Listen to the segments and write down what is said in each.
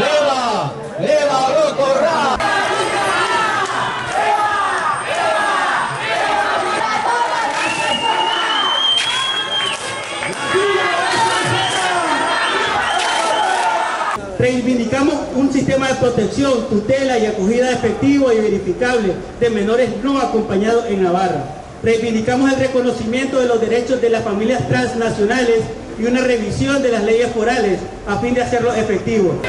leva, leva, loco, ra. Reivindicamos un sistema de protección, tutela y acogida efectivo y verificable de menores no acompañados en Navarra. Reivindicamos el reconocimiento de los derechos de las familias transnacionales y una revisión de las leyes forales a fin de hacerlo efectivo.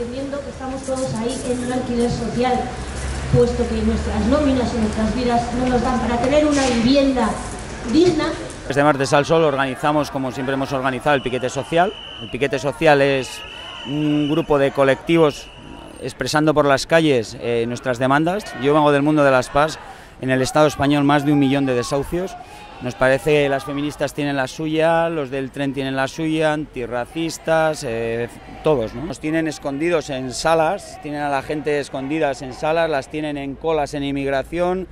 entendiendo que estamos todos ahí en un alquiler social, puesto que nuestras nóminas y nuestras vidas no nos dan para tener una vivienda digna. Este martes al sol organizamos, como siempre hemos organizado, el piquete social. El piquete social es un grupo de colectivos expresando por las calles eh, nuestras demandas. Yo vengo del mundo de las PAS, en el Estado español más de un millón de desahucios nos parece que las feministas tienen la suya, los del tren tienen la suya, antirracistas, eh, todos. ¿no? Nos tienen escondidos en salas, tienen a la gente escondidas en salas, las tienen en colas en inmigración,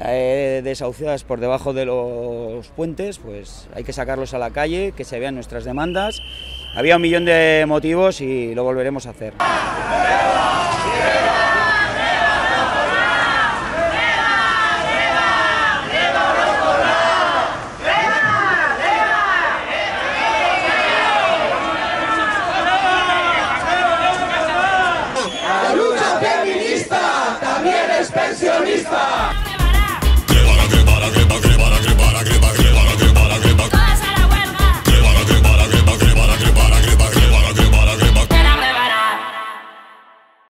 eh, desahuciadas por debajo de los puentes, pues hay que sacarlos a la calle, que se vean nuestras demandas. Había un millón de motivos y lo volveremos a hacer.